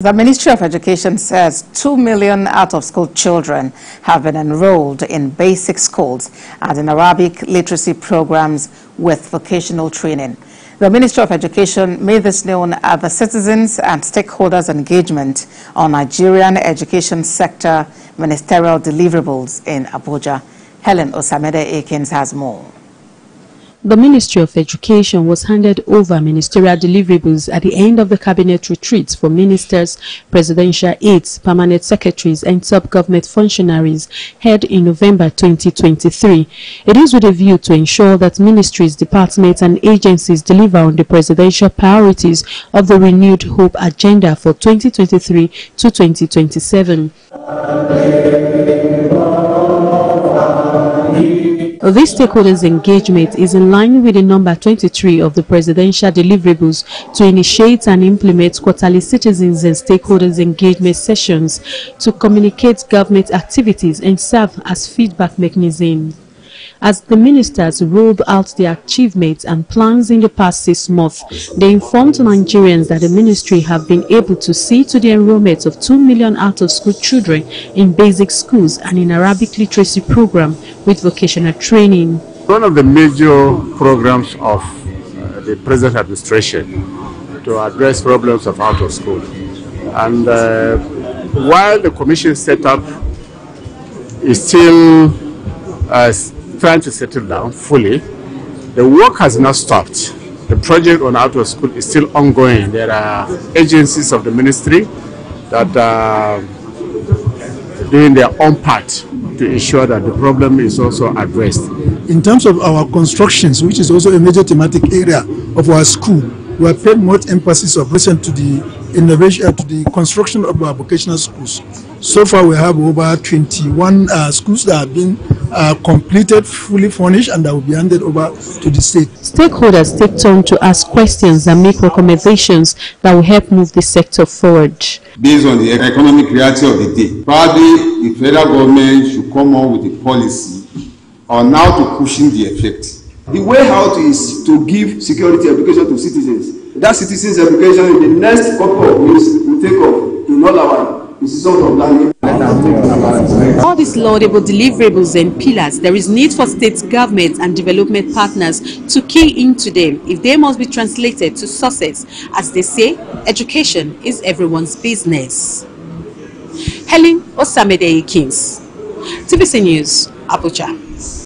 The Ministry of Education says 2 million out-of-school children have been enrolled in basic schools and in Arabic literacy programs with vocational training. The Ministry of Education made this known at the Citizens and Stakeholders Engagement on Nigerian Education Sector Ministerial Deliverables in Abuja. Helen Osamede Akins has more. The Ministry of Education was handed over ministerial deliverables at the end of the cabinet retreats for ministers, presidential aides, permanent secretaries and sub-government functionaries held in November 2023. It is with a view to ensure that ministries, departments and agencies deliver on the presidential priorities of the renewed hope agenda for 2023 to 2027. This stakeholders engagement is in line with the number 23 of the presidential deliverables to initiate and implement quarterly citizens and stakeholders engagement sessions to communicate government activities and serve as feedback mechanism as the ministers rolled out their achievements and plans in the past six months. They informed Nigerians that the ministry have been able to see to the enrollment of 2 million out-of-school children in basic schools and in Arabic literacy program with vocational training. One of the major programs of uh, the present administration to address problems of out of school. And uh, while the commission set up is still uh, trying to settle down fully. The work has not stopped. The project on out of school is still ongoing. There are agencies of the ministry that are doing their own part to ensure that the problem is also addressed. In terms of our constructions, which is also a major thematic area of our school, we have paid much emphasis of recent to the innovation uh, to the construction of our vocational schools. So far, we have over 21 uh, schools that have been uh, completed, fully furnished, and that will be handed over to the state. Stakeholders take turn to ask questions and make recommendations that will help move the sector forward. Based on the economic reality of the day, probably the federal government should come up with a policy on how to cushion the effect. The way out is to give security education to citizens. That citizens education in the next couple of weeks will take off in all our all these laudable deliverables and pillars, there is need for state governments and development partners to key into them if they must be translated to success. As they say, education is everyone's business. Helen Osamede Kings, TVC News, Abuja.